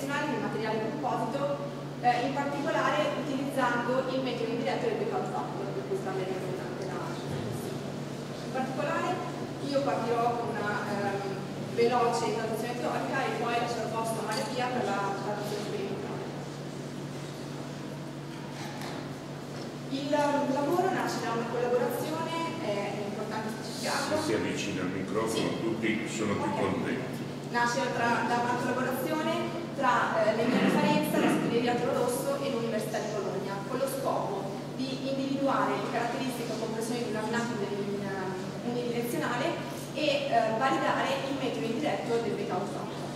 unidirezionali del materiale composito, eh, in particolare utilizzando il metodo indiretto del backup factor, per cui sta bene importante la In particolare io partirò con una ehm, veloce introduzione teorica e poi lascerò posto a Maria Pia per la traduzione sperimentale. Il lavoro nasce da una collaborazione, è importante specificarlo. Se si avvicina al microfono Sì. tutti sono più Ok. contenti. Nasce tra- da una collaborazione tra eh, l'Emilia Farenza, la Scuderia Rosso e l'Università di Bologna, con lo scopo di individuare le caratteristiche o compressioni di un laminato in, eh, unidirezionale e eh, validare il metodo indiretto del backout factor.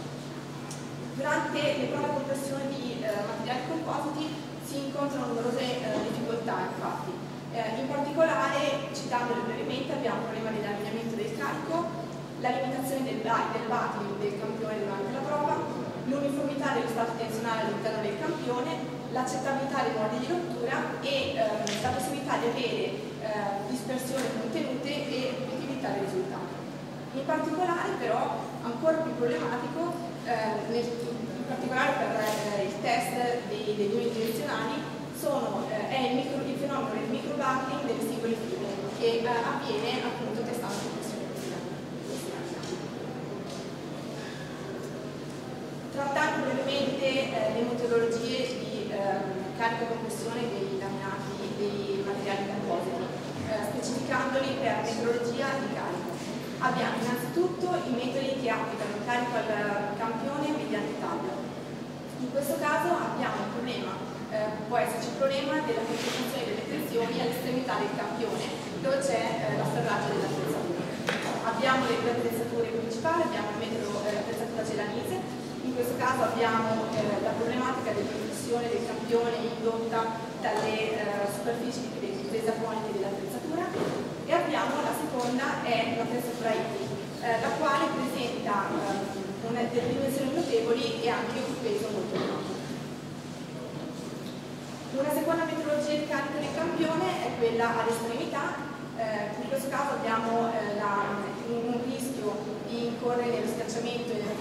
Durante le prove di compressione di eh, materiali compositi si incontrano numerose eh, difficoltà, infatti. Eh, in particolare, citandole brevemente, abbiamo il problema dell'allineamento del carico, la limitazione del, del del campione durante la prova, l'uniformità dello stato tensionale all'interno del campione, l'accettabilità dei modi di rottura e ehm, la possibilità di avere eh, dispersione contenute e ripetibilità dei risultati. In particolare però, ancora più problematico, eh, nel- in particolare per eh, il test dei, degli unidirezionali, sono, eh, è il, micro- il fenomeno del microbuckling delle singole fibre che eh, avviene appunto testando brevemente eh, le metodologie di ehm, carica e compressione dei laminati dei materiali compositi, eh, specificandoli per metodologia di carico. Abbiamo innanzitutto i metodi che applicano il carico al campione mediante tabla. In questo caso abbiamo il problema, eh, può esserci il problema della concentrazione delle tensioni all'estremità del campione, dove c'è eh, l'afferraggio dell'attrezzatura. Abbiamo le due attrezzature principali, abbiamo il metodo eh, attrezzatura gelanese, in questo caso abbiamo eh, la problematica dell'inflessione del campione indotta dalle eh, superfici di desaponiche dell'attrezzatura e abbiamo la seconda è l'attrezzatura IPI, eh, la quale presenta ehm, una, delle dimensioni notevoli e anche un peso molto elevato. Una seconda metodologia di carico del campione è quella ad estremità, eh, in questo caso abbiamo eh, la- un, rischio di incorrere nello schiacciamento e nella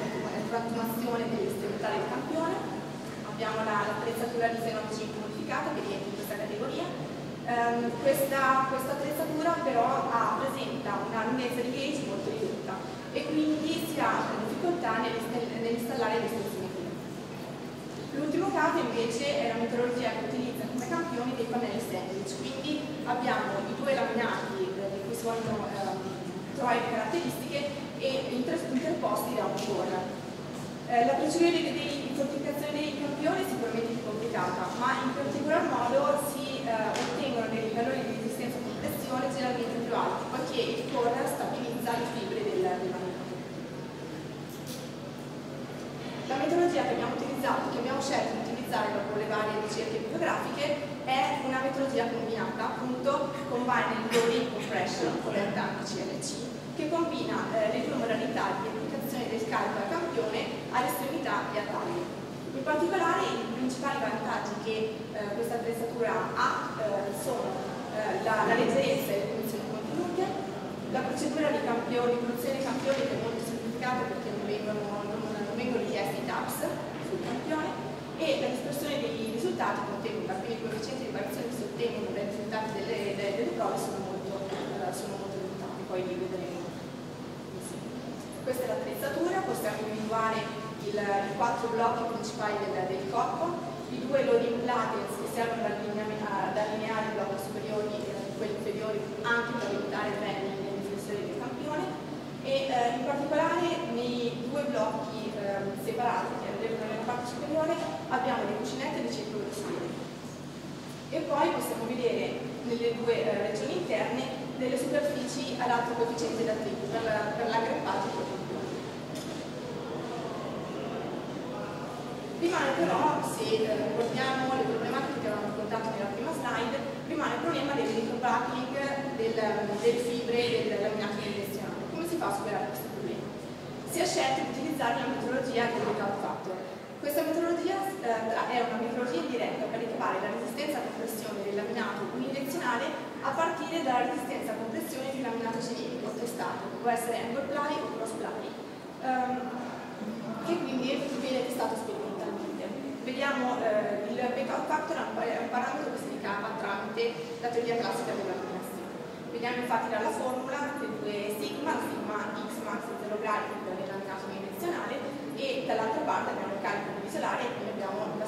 frantumazione dell'estremità del campione, abbiamo la- l'attrezzatura di 5 modificata che rientra in questa categoria. Ehm, questa, questa attrezzatura però ha- presenta una lunghezza di gauge molto ridotta e quindi si ha difficoltà nell'install- nell'installare le fine. L'ultimo caso invece è la metodologia che utilizza come campioni dei pannelli sandwich, quindi abbiamo i due laminati eh, di cui si vogliono ehm, trovare le caratteristiche e inter- interposti da un core. Eh, la procedura di, di, fortificazione dei campioni è sicuramente più complicata, ma in particolar modo si eh, ottengono dei valori di resistenza a compressione generalmente più alti, poiché il core stabilizza le fibre del, del laminato. La metodologia che abbiamo utilizzato, che abbiamo scelto di utilizzare dopo le varie ricerche bibliografiche, è una metodologia combinata, appunto Combined Loading Compression, detta anche CLC, che combina eh, le due di applicazione del carico al campione all'estremità e a taglio. In particolare i principali vantaggi che eh, questa attrezzatura ha eh, sono eh, la, la leggerezza e le dimensioni contenute, la procedura di campioni, di produzione dei campioni che è molto semplificata perché non vengono, non, non vengono richiesti i TAPS sul campione e la dispersione dei risultati contenuta, quindi i coefficienti di variazione che si ottengono dai risultati delle, delle, delle prove sono molto, eh, molto limitati, poi li vedremo. Questa è l'attrezzatura, possiamo individuare il- i quattro blocchi principali del, del corpo, i due loading platens che servono ad allineare, i blocchi superiori e quelli inferiori anche per evitare il bending e l'inflessione del campione. E eh, in particolare nei due blocchi eh, separati che arrivano nella parte superiore abbiamo le cucinette di circolo di e poi possiamo vedere nelle due eh, regioni interne delle superfici ad alto coefficiente d'attrito per, la- per l'aggrappaggio. Rimane però, se eh, ricordiamo le problematiche che avevamo raccontato nella prima slide, rimane il problema del microbuckling del, fibre del laminato unidirezionale. Come si fa a superare questo problema? Si è scelto di utilizzare la metodologia del breakout factor. Questa metodologia eh, è una metodologia indiretta per ricavare la resistenza a compressione del laminato unidirezionale a partire dalla resistenza a compressione di laminato generico testato, che può essere angle ply o cross ply, ehm, che quindi viene testato sperimentalmente. Vediamo eh, il breakout factor è un parametro che si ricava tramite la teoria classica della laminazione. Vediamo infatti dalla formula che due sigma, sigma x max 0 gradi, che è il laminato dimensionale, e dall'altra parte abbiamo il carico divisolare e abbiamo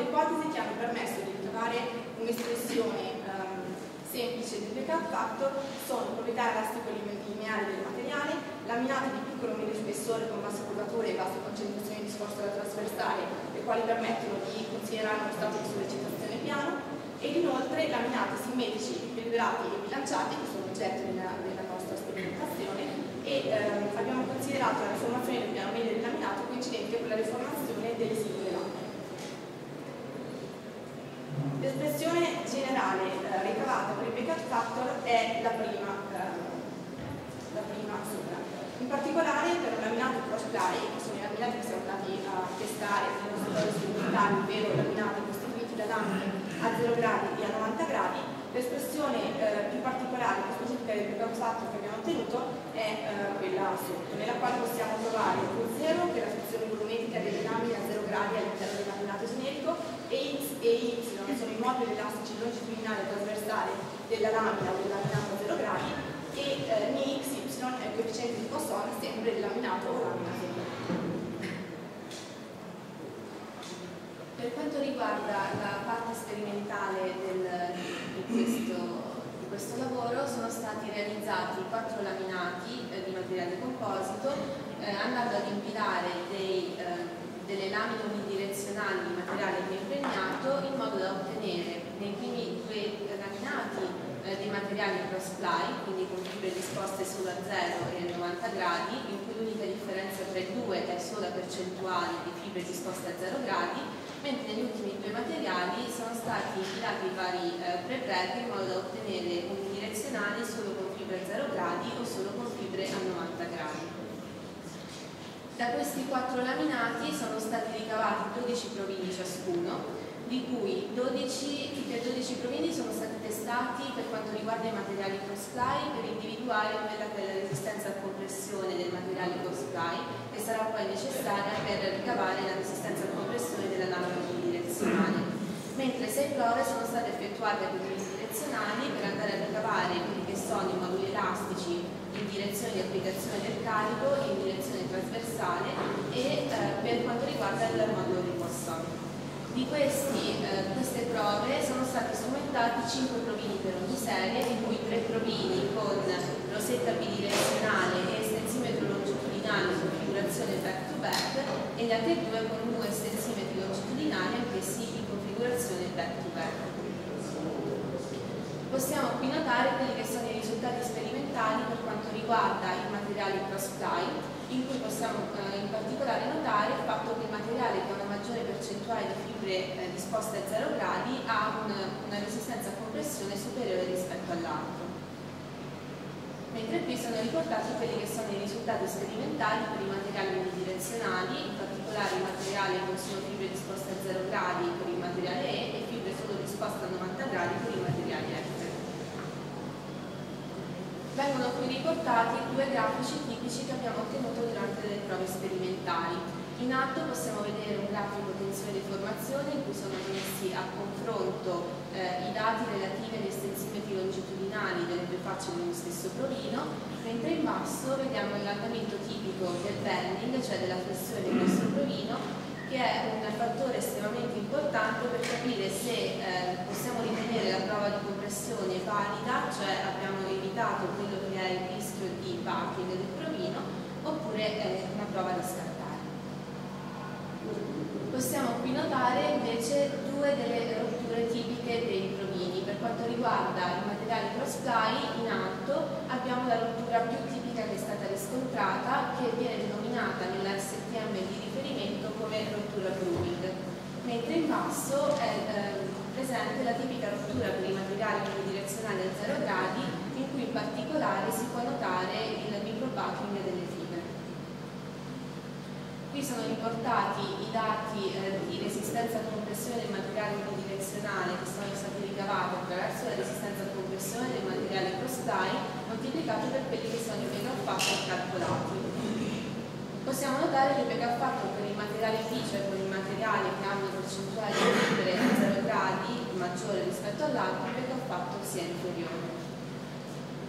Le ipotesi che hanno permesso di ricavare un'espressione um, semplice del breakout factor sono proprietà elastico-lineari del materiale, laminate di piccolo medio spessore con basso curvatore e basse concentrazioni di sforzo da trasversale, le quali permettono di considerare uno stato di sollecitazione piano, ed inoltre laminati simmetrici, equilibrati e bilanciati, che sono oggetto della, della nostra sperimentazione, e ehm, abbiamo considerato la deformazione del piano medio del laminato coincidente con la deformazione delle singole lamine. L'espressione generale eh, ricavata per il breakout factor è la prima, eh, la prima sopra. In particolare per un laminato cross-ply, che sono i laminati che siamo andati a testare nel nostro laboratorio sperimentale, ovvero laminati costituiti da lamine a 0 gradi e a 90 gradi, l'espressione eh, più particolare, più specifica del breakout factor che abbiamo ottenuto è eh, quella sotto, nella quale possiamo trovare Q0, che è la funzione volumetrica delle lamine a 0 gradi all'interno del laminato generico, e X e Y sono i moduli elastici longitudinali e trasversali della lamina o del laminato a 0 gradi e eh, μ XY è il coefficiente di Poisson sempre del laminato o lamina Per quanto riguarda la parte sperimentale del, di, questo, di, questo, lavoro sono stati realizzati quattro laminati eh, di materiale composito eh, andando ad impilare dei, eh, delle lamine unidirezionali di materiale impregnato in modo da ottenere nei primi due laminati eh, dei materiali cross-ply, quindi con fibre disposte solo a 0 e a 90 gradi, in cui l'unica differenza tra i due è solo la percentuale di fibre disposte a 0 gradi, mentre negli ultimi due materiali sono stati infilati vari eh, pre-break in modo da ottenere unidirezionali solo con fibre a 0 gradi o solo con fibre a 90 gradi. Da questi quattro laminati sono stati ricavati 12 provini ciascuno, di cui 12, tutti e 12 provini sono stati testati per quanto riguarda i materiali cross-ply per individuare quella che è la resistenza a compressione del materiale cross-ply che sarà poi necessaria per ricavare la resistenza a compressione della lamina unidirezionale. Mentre 6 prove sono state effettuate per unidirezionali per andare a ricavare quelli che sono i moduli elastici in direzione di applicazione del carico, in direzione trasversale e eh, per quanto riguarda il modulo di Poisson. Di questi, eh, queste prove sono stati strumentati 5 provini per ogni serie, di cui 3 provini con rosetta bidirezionale e estensimetro longitudinale in configurazione back-to-back -back, e gli altri due con due estensimetri longitudinali anch'essi in configurazione back-to-back. -back. Possiamo qui notare quelli che sono i risultati sperimentali per quanto riguarda i materiali cross-ply, in cui possiamo eh, in particolare notare il fatto che il materiale che ha una maggiore percentuale di fibre eh, disposte a 0 gradi ha un, una resistenza a compressione superiore rispetto all'altro. Mentre qui sono riportati quelli che sono i risultati sperimentali per i materiali unidirezionali, in particolare il materiale con solo fibre disposte a 0 gradi per il materiale E e fibre solo disposte a 90 gradi per il materiale F. Vengono qui riportati due grafici tipici che abbiamo ottenuto durante le prove sperimentali. In alto possiamo vedere un grafico tensione-deformazione in cui sono messi a confronto eh, i dati relativi agli estensimetri longitudinali delle due facce di uno stesso provino, mentre in basso vediamo l'andamento tipico del bending, cioè della flessione del nostro provino, che è un fattore estremamente importante per capire se eh, possiamo ritenere la prova di compressione valida, cioè abbiamo evitato quello che è il rischio di bucking del provino, oppure è una prova da scartare. Possiamo qui notare invece due delle rotture tipiche dei provini. Per quanto riguarda i materiali cross-ply, in alto abbiamo la rottura più tipica che è stata riscontrata, che viene denominata nella STM di riferimento come rottura grooving, mentre in basso è eh, presente la tipica rottura per i materiali unidirezionali a 0 gradi, in cui in particolare si può notare il microbucking delle fibre. Qui sono riportati i dati eh, di resistenza a compressione del materiale unidirezionale che sono stati ricavati attraverso la resistenza a compressione del materiale cross-tie moltiplicato per quelli che sono i mega calcolati. Possiamo notare che il materiale Cioè con i materiali che hanno percentuali di fibre a 0 gradi maggiore rispetto all'altro, per fatto sia inferiore.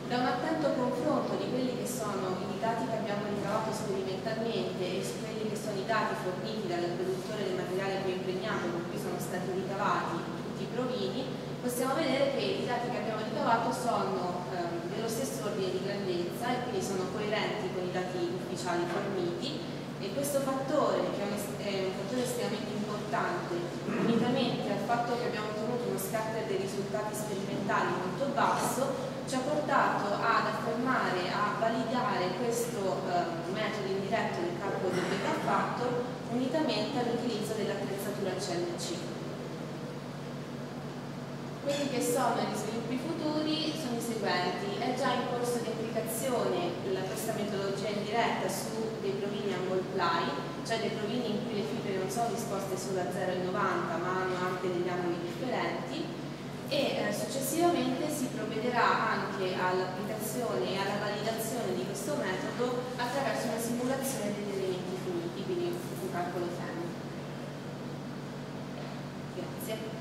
Da un attento confronto di quelli che sono i dati che abbiamo ricavato sperimentalmente e su quelli che sono i dati forniti dal produttore del materiale impregnato con cui sono stati ricavati tutti i provini, possiamo vedere che i dati che abbiamo ricavato sono ehm, dello stesso ordine di grandezza e quindi sono coerenti con i dati ufficiali forniti e questo fattore, che è un fattore estremamente importante, unitamente al fatto che abbiamo ottenuto uno scatter dei risultati sperimentali molto basso, ci ha portato ad affermare, a validare questo eh, metodo indiretto del calcolo del beta factor unitamente all'utilizzo dell'attrezzatura CNC. Quelli che sono gli sviluppi futuri sono i seguenti. È già in corso di applicazione la, questa metodologia indiretta su dei provini a multiply, cioè dei provini in cui le fibre non sono disposte solo a 0,90 ma hanno anche degli angoli differenti e eh, successivamente si provvederà anche all'applicazione e alla validazione di questo metodo attraverso una simulazione degli elementi finiti, quindi un calcolo tecnico. Grazie.